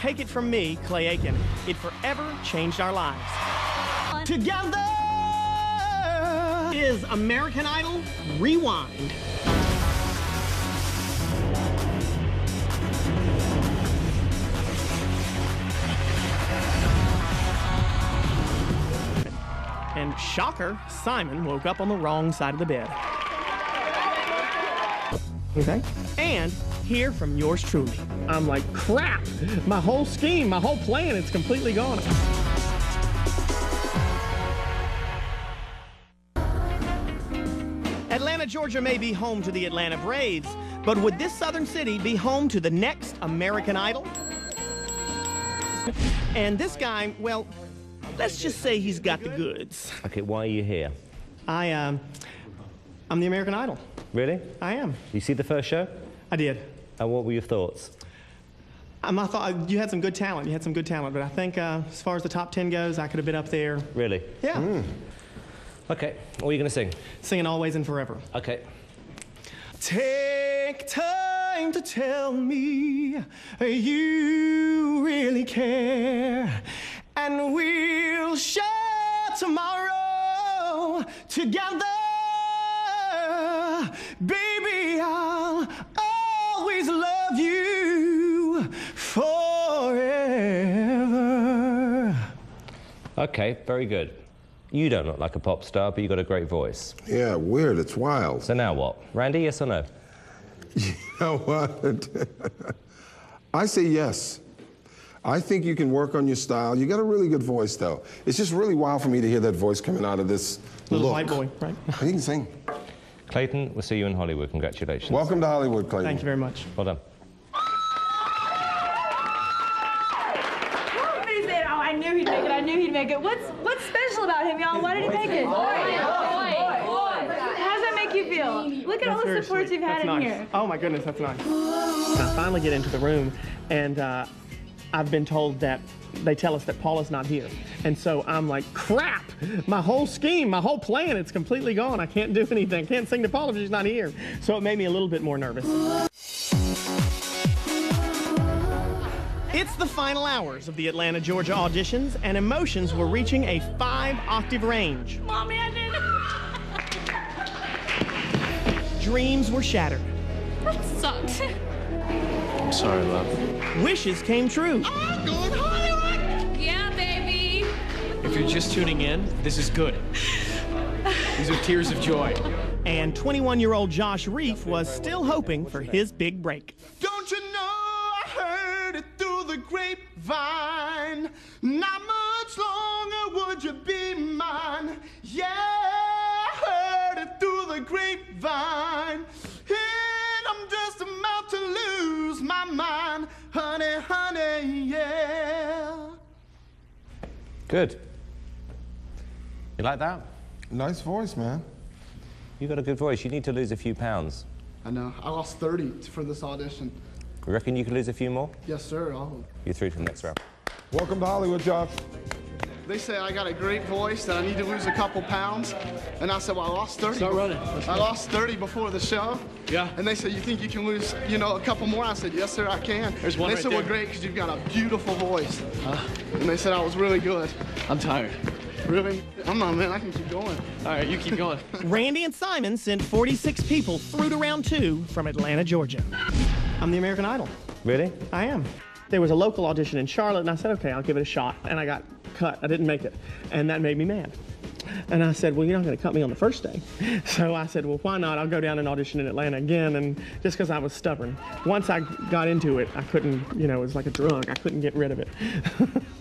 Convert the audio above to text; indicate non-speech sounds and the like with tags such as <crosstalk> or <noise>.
take it from me, Clay Aiken, it forever changed our lives. Together is American Idol Rewind. And shocker, Simon woke up on the wrong side of the bed. Okay. And hear from yours truly. I'm like, crap! My whole scheme, my whole plan, it's completely gone. Atlanta, Georgia may be home to the Atlanta Braves, but would this southern city be home to the next American Idol? And this guy, well, let's just say he's got the goods. Okay, why are you here? I, um, I'm the American Idol. Really? I am. You see the first show? I did. And what were your thoughts? Um, I thought you had some good talent. You had some good talent, but I think uh, as far as the top 10 goes, I could have been up there. Really? Yeah. Okay, what are you going to sing? Singing Always and Forever. Okay. Take time to tell me you really care, and we'll share tomorrow together. Baby, I'll always love you forever. Okay, very good. You don't look like a pop star, but you got a great voice. Yeah, weird. It's wild. So now what? Randy, yes or no? <laughs> You know what? <laughs> I say yes. I think you can work on your style. You got a really good voice, though. It's just really wild for me to hear that voice coming out of this Little look. white boy, right? He can sing. Clayton, we'll see you in Hollywood. Congratulations. Welcome to Hollywood, Clayton. Thank you very much. Well done. "Oh, I knew he'd make it. I knew he'd make it." What's what's special about him, y'all? Why did he make it? Boy, boy, boy, How does that make you feel? Look at all the Very support sweet. you've had That's in nice. here. Oh my goodness, that's nice. I finally get into the room, and uh, I've been told that they tell us that Paula's not here, and so I'm like, crap! My whole scheme, my whole plan, it's completely gone. I can't do anything. Can't sing to Paula if she's not here. So it made me a little bit more nervous. It's the final hours of the Atlanta, Georgia auditions, and emotions were reaching a five octave range. Mommy, I did. Dreams were shattered. That sucks. I'm sorry, love. Wishes came true. Yeah, baby. If you're just tuning in, this is good. These are tears of joy. And 21 year old Josh Reef was still hoping for his big break. Don't you know I heard it through the grapevine? Not much longer would you be mine. Yeah, I heard it through the grapevine. Good. You like that? Nice voice, man. You've got a good voice. You need to lose a few pounds. I know. I lost 30 for this audition. You reckon you can lose a few more? Yes, sir. I'll... You're through to the next round. Welcome to Hollywood, Josh. They say I got a great voice, that I need to lose a couple pounds. And I said, well, I lost 30. Start running. Let's I go. lost 30 before the show. Yeah. And they said, you think you can lose, you know, a couple more? I said, yes, sir, I can. There's one and they right said, well, there. great, because you've got a beautiful voice. And they said I was really good. I'm tired. Really? I'm not, man. I can keep going. All right, you keep going. <laughs> Randy and Simon sent 46 people through to round two from Atlanta, Georgia. I'm the American Idol. Really? I am. There was a local audition in Charlotte, and I said, okay, I'll give it a shot. And I got cut. I didn't make it. And that made me mad. And I said, well, you're not going to cut me on the first day. <laughs> So I said, well, why not? I'll go down and audition in Atlanta again. And just because I was stubborn. Once I got into it, I couldn't, you know, it was like a drug. I couldn't get rid of it. <laughs>